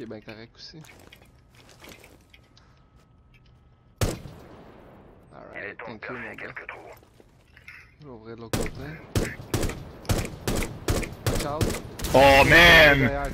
qui est bien correct aussi. Alright, thank you, mon gars. Je vais ouvrir de l'autre côté. Ciao. Oh man!